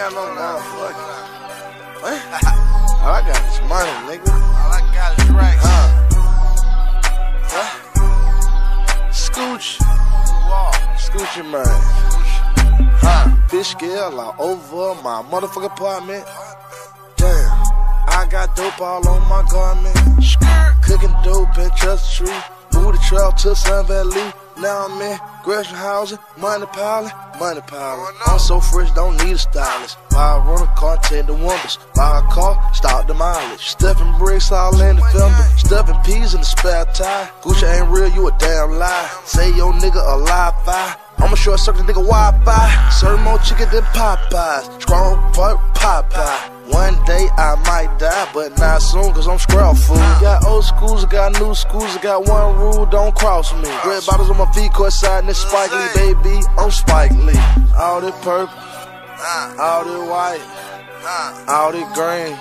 got no motherfucker. What? All I got is money, nigga. All I got is racks. Huh? Huh? Scooch. Scoochie man. Huh? Fish scale all over my motherfucking apartment. Damn. I got dope all on my garment. Cooking dope in Chester Street. Trail to Sun Valley. Now I'm in Gresham housing, money piling, money piling. I'm so fresh, don't need a stylist. Buy a rental car, tend the wonders. Buy a car, stop the mileage. Stuffing bricks all in the fender. Stuffing peas in the spare tire. Gucci ain't real, you a damn lie. Say your nigga a lie fi. I'm a short circuit nigga Wi-Fi. Serve more chicken than Popeyes. Strong fuck Popeye. One day I might die, but not soon, cause I'm scrap food. Got old schools, got new schools, got one rule, don't cross me. Red bottles on my feet, court side, and it's Spike Lee, baby. I'm Spike Lee. All the purple, all the white, all the green.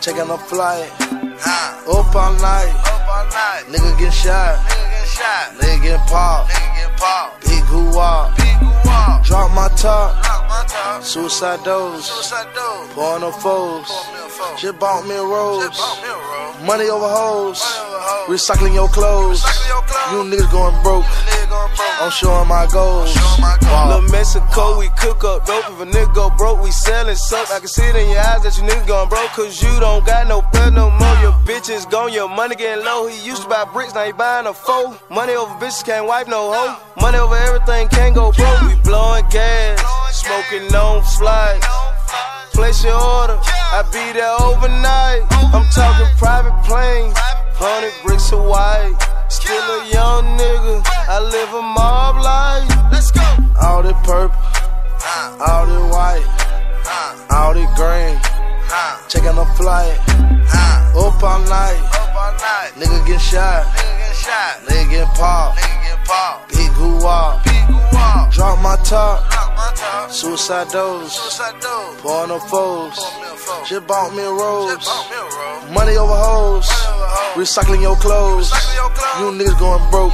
Taking a flight, up all night. Nigga get shot, nigga get popped. Big Guwap, drop my top. Suicide dose, pouring no foes. Just bought me a rose. Money over hoes, recycling your clothes. You niggas going broke. I'm showing my goals. Little Mexico, we cook up dope. If a nigga go broke, we sellin' soap. I can see it in your eyes that you niggas going broke. Cause you don't got no blood no more. Your bitches gone, your money getting low. He used to buy bricks, now he buying a foe. Money over bitches can't wipe no hoe. Money over everything can't go broke. We blowing gas, smoking on flight. Place your order, I be there overnight. I'm talking private planes, hundred bricks of white. Still a young nigga, I live a mob life. Let's go. All the purple, all the white, all the green. Taking a flight, up all night. Nigga get shot, nigga get popped. Big Guwap, drop my top. Suicide dose, pouring no foes. Just bought me a rose. Money over hoes, recycling your clothes. You niggas going broke.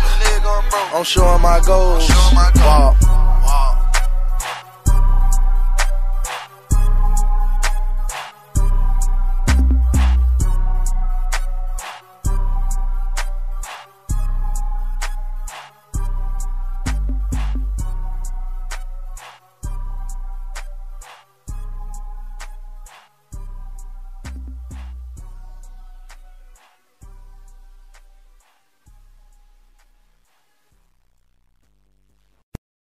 I'm showing my goals. Wow.